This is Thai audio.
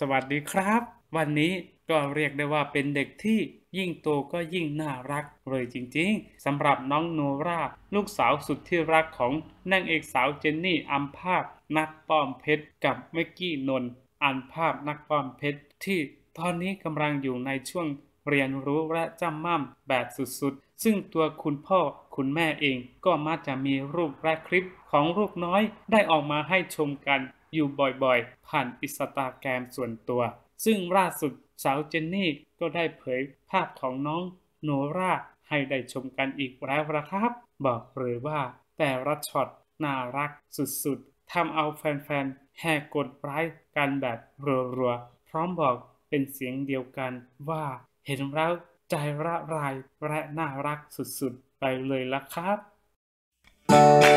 สวัสดีครับ วันนี้ก็เรียกได้ว่าเป็นเด็กที่ยิ่งโตก็ยิ่งน่ารักเลยจริงๆสำหรับน้องโนราลูกสาวสุดที่รักของนางเอกสาวเจนนี่อัมพาพนักป้อมเพชรกับเมกกี้นนท์อันภาพนักป้อมเพชรที่ตอนนี้กำลังอยู่ในช่วงเรียนรู้และจำม่ำแบบสุดๆ ซึ่งตัวคุณพ่อคุณแม่เองก็มักจะมีรูปและคลิปของลูกน้อยได้ออกมาให้ชมกัน อยู่บ่อยๆ ผ่านอิสตาแกรมส่วนตัว ซึ่งล่าสุดสาวเจนนี่ก็ได้เผยภาพของน้องโนราให้ได้ชมกันอีกแล้วนะครับ บอกเลยว่า แต่ละช็อตน่ารักสุดๆทำเอาแฟนๆแห่กดไลค์กันแบบรัวๆพร้อมบอกเป็นเสียงเดียวกันว่าเห็นแล้วใจละลายและน่ารักสุดๆ ไปเลยละครับ